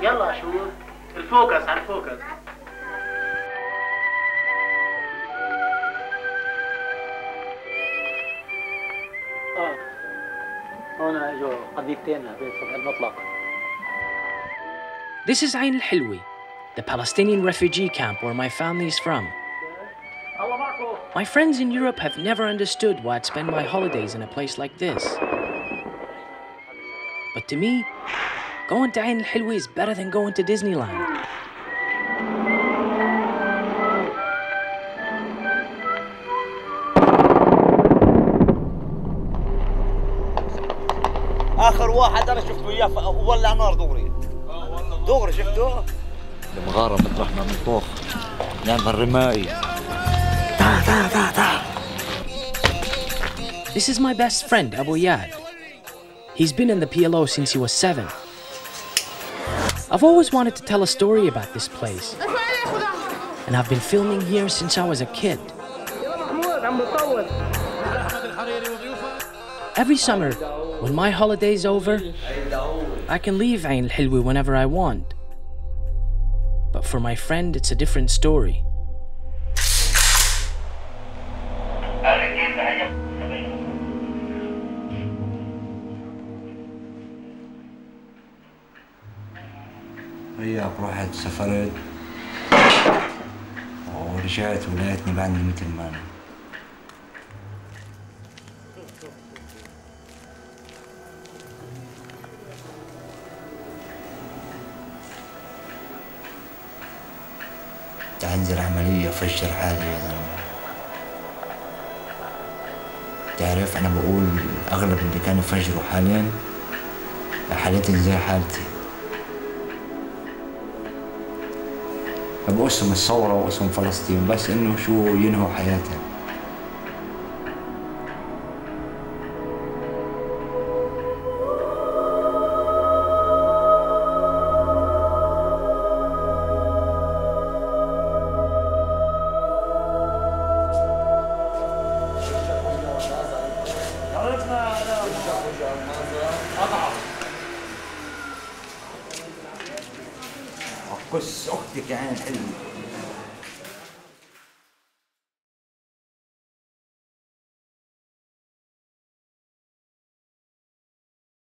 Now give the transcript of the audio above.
يلا الفوكس على الفوكس اجوا قضيتين المطلق This is Ein el-Helweh, the Palestinian refugee camp where my family is from. My friends in Europe have never understood why I'd spend my holidays in a place like this. But to me, Going to Ein Helweh is better than going to Disneyland. اخر واحد انا شفته اياه ولع نار دغري دغري شفته المغاره مطرح ما بنطوخ نعمل رماي تا تا تا تا. This is my best friend, Abu Eyad. He's been in the PLO since he was seven. I've always wanted to tell a story about this place, and I've been filming here since I was a kid. Every summer, when my holiday's over, I can leave Ein el-Helweh whenever I want. But for my friend, it's a different story. وياك رحت سافرت ورجعت ولقيتني بعدني مثل ما أنا انزل عملية فشر حالي يا زلمة. تعرف أنا بقول أغلب اللي كانوا يفجروا حاليا حالتهم زي حالتي. باسم الثورة وأسم فلسطين بس إنه شو ينهوا حياتها قص اختك يا عين حلوة